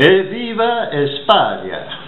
Evviva España!